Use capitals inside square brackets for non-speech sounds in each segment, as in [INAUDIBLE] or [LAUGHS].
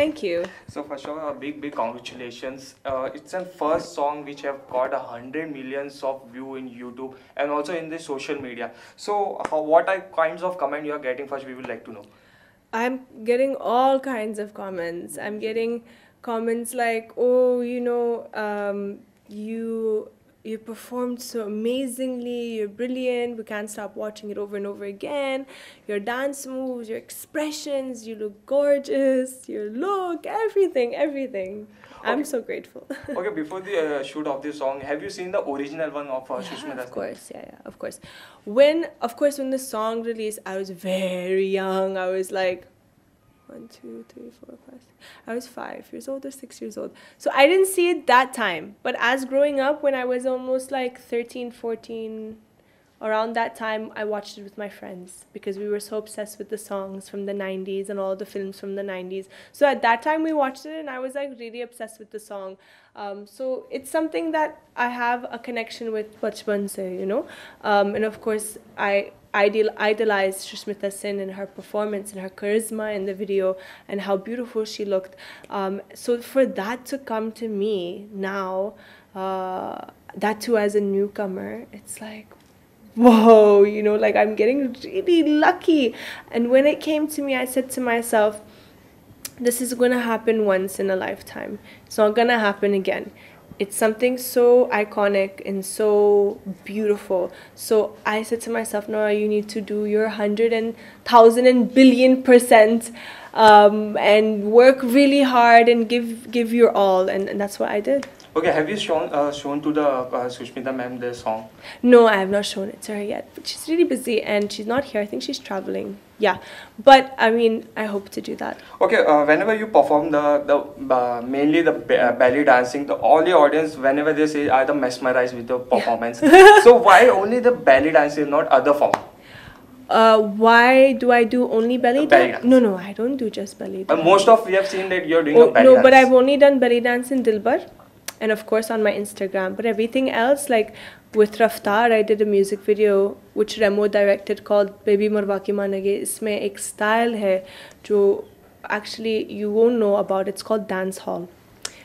Thank you. So first of all, a big, big congratulations. Uh, it's a first song which have got a hundred millions of view in YouTube and also in the social media. So how, what are kinds of comment you are getting first? We would like to know. I'm getting all kinds of comments. I'm getting comments like, "Oh, you know, um, you you performed so amazingly. You're brilliant. We can't stop watching it over and over again. Your dance moves, your expressions. You look gorgeous. Your look, everything, everything. I'm so grateful. [LAUGHS] Okay, before the uh, shoot of the song, have you seen the original one of uh, Sushmita? of course, yeah, yeah, of course. When, of course, when the song released, I was very young. I was like one, two, three, four, five. Six. I was five years old or six years old. So I didn't see it that time. But as growing up, when I was almost like 13, 14, around that time, I watched it with my friends because we were so obsessed with the songs from the 90s and all the films from the 90s. So at that time, we watched it and I was like really obsessed with the song. Um, so it's something that I have a connection with Bachpan se, you know. Um, and of course, I ideal idolized Sushmita Sen and her performance and her charisma in the video and how beautiful she looked. Um, so for that to come to me now, uh, that too as a newcomer, it's like whoa, you know, like I'm getting really lucky. And when it came to me, I said to myself, this is going to happen once in a lifetime. It's not going to happen again. It's something so iconic and so beautiful. So I said to myself, Nora, you need to do your hundred and thousand and billion percent um, and work really hard and give give your all. And, and that's what I did. Okay, have you shown uh, shown to the uh, Sushmita ma'am the song? No, I have not shown it to her yet. But she's really busy and she's not here. I think she's traveling. Yeah. But I mean, I hope to do that. Okay, uh, whenever you perform the the uh, mainly the ba- uh, belly dancing, the all the audience whenever they say are the mesmerized with the performance. [LAUGHS] so why only the belly dancing, not other form? Uh, why do I do only belly Belly dance? No, no, I don't do just belly Uh, dance. most of we have seen that you're doing Oh, a belly no, dance. but I've only done belly dance in Dilbar and of course on my Instagram. But everything else, like with Raftaar, I did a music video which Remo directed called Baby Marvake Maanegi. Isme ek style here, jo actually you won't know about. It's called dance hall.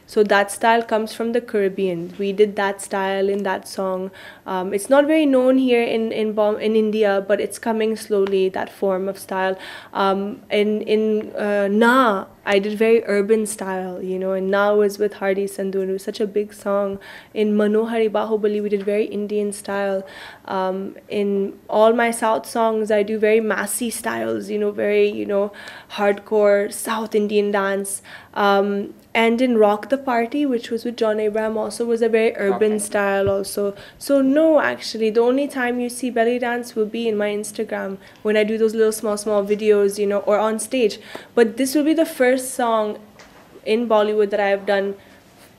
So that style comes from the Caribbean. We did that style in that song. Um, it's not very known here in in, Bom- in India, but it's coming slowly. That form of style. Um, in in uh, Naah, I did very urban style, you know. And Naah was with Harrdy Sandhu, such a big song. In Manohari Bahubali, we did very Indian style. Um, in all my South songs, I do very massy styles, you know, very you know, hardcore South Indian dance. Um, and in Rock the Party, which was with John Abraham, also was a very urban Okay. style also. So no, actually, the only time you see belly dance will be in my Instagram when I do those little small small videos, you know, or on stage. But this will be the first song in Bollywood that I have done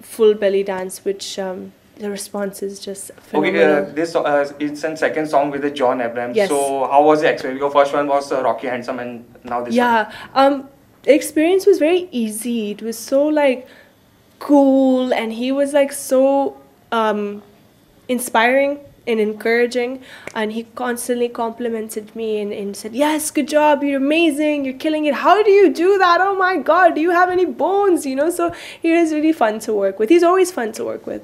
full belly dance, which um, the response is just Okay, phenomenal. uh, this uh, it's a second song with the John Abraham. Yes. So how was the experience? Your first one was uh, Rocky Handsome, and now this. one. yeah um the experience was very easy it was so like cool and he was like so um inspiring and encouraging and he constantly complimented me and, and said yes good job you're amazing you're killing it how do you do that oh my god do you have any bones you know so he was really fun to work with he's always fun to work with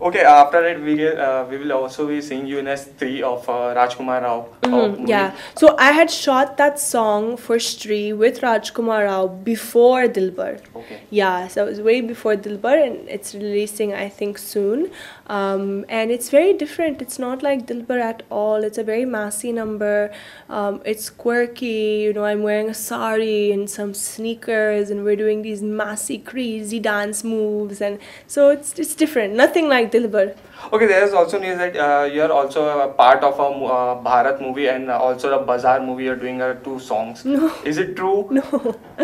Okay, after that we uh, we will also be seeing you in Stree of uh, Rajkumar Rao. Mhm, movie. yeah. So I had shot that song for Stree with Rajkumar Rao before Dilbar. Okay. Yeah, so it was way before Dilbar and it's releasing I think soon. Um, and it's very different. It's not like Dilbar at all. It's a very massy number. Um, it's quirky. You know, I'm wearing a sari and some sneakers and we're doing these massy crazy dance moves and so it's it's different. Nothing like Dilbar. Okay, there is also news that uh, you are also a part of a uh, Bharat movie and also the Bazaar movie. You're doing uh, two songs. No. Is it true? [LAUGHS] No, [LAUGHS]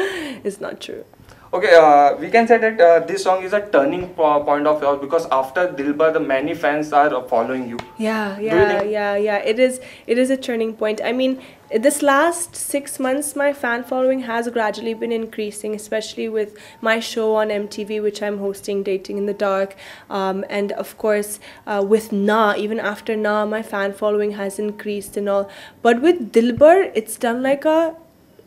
it's not true. Okay, uh, we can say that uh, this song is a turning point of yours because after Dilbar, the many fans are uh, following you. Yeah, yeah, think- yeah, yeah. It is. It is a turning point. I mean, this last six months, my fan following has gradually been increasing, especially with my show on MTV, which I'm hosting, Dating in the Dark, um, and of course uh, with Naah. Even after Naah, my fan following has increased and all. But with Dilbar, it's done like a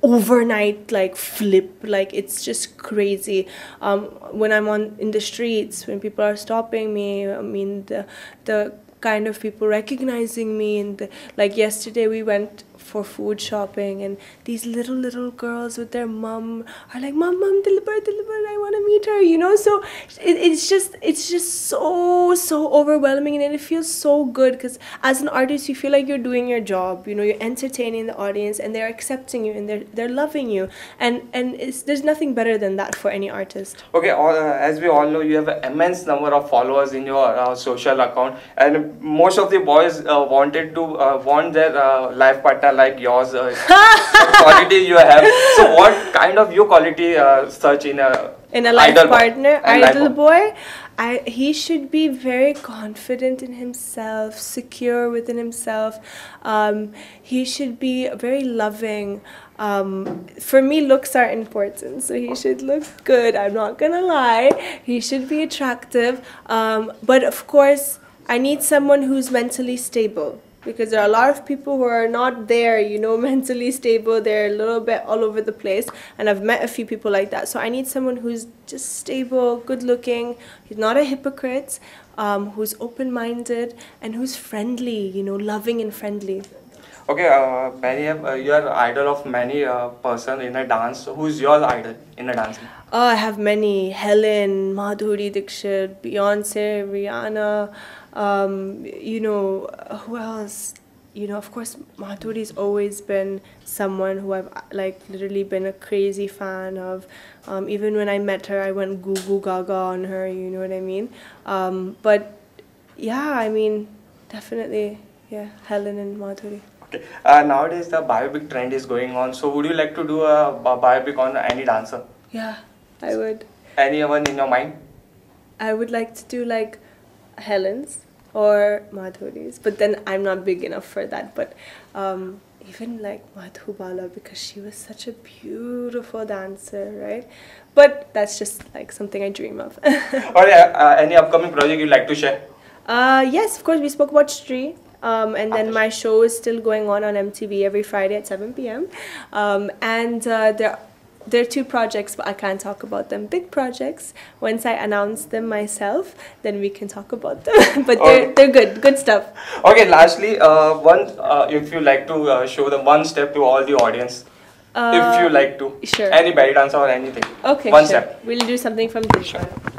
overnight like flip. Like it's just crazy. Um, when i'm on in the streets when people are stopping me i mean the the kind of people recognizing me and the, like yesterday we went for food shopping and these little little girls with their mom are like mom mom Dilbar Dilbar i want to meet her you know? So it, it's just it's just so so overwhelming and it feels so good because as an artist you feel like you're doing your job you know? You're entertaining the audience and they're accepting you and they're they're loving you. And and there's nothing better than that for any artist. Okay uh, as we all know you have an immense number of followers in your uh, social account and most of the boys uh, wanted to uh, want their uh, life partner like yours uh, [LAUGHS] quality you have so what kind of your quality uh, search in a in a life idol partner and idol boy I, he should be very confident in himself, secure within himself. Um, he should be very loving. Um, for me, looks are important, so he should look good. I'm not gonna lie. He should be attractive. Um, but of course, I need someone who's mentally stable because there are a lot of people who are not there, you know, [LAUGHS] mentally stable. They're a little bit all over the place. And I've met a few people like that. So I need someone who's just stable, good looking, who's not a hypocrite, um, who's open minded, and who's friendly, you know, loving and friendly. Okay, uh, many have, uh, you are idol of many uh, person in a dance. Who's your idol in a dance? Oh, I have many Helen, Madhuri Dixit, Beyonce, Rihanna, um, you know, who else? You know, of course, Madhuri's always been someone who I've like literally been a crazy fan of. Um, even when I met her, I went goo goo gaga on her, you know what I mean? Um, but yeah, I mean, definitely, yeah, Helen and Madhuri. Okay. Uh, nowadays the biopic trend is going on. So would you like to do a bi- biopic on any dancer? Yeah, I would. Anyone in your mind? I would like to do like Helen's or Madhuri's, but then I'm not big enough for that. But um, even like Madhubala because she was such a beautiful dancer, right? But that's just like something I dream of. [LAUGHS] or uh, any upcoming project you'd like to share? uh, yes, of course, we spoke about Stree. Um, and then my show is still going on on MTV every Friday at 7 p.m. Um, and uh, there there are two projects, but I can't talk about them. Big projects. Once I announce them myself, then we can talk about them. [LAUGHS] but they're, Okay. they're good, good stuff. Okay, lastly, uh, one uh, if you like to uh, show them one step to all the audience, if you Uh, like to, sure. any belly dancer or anything. Okay, one sure. step. We'll do something from this Sure. one.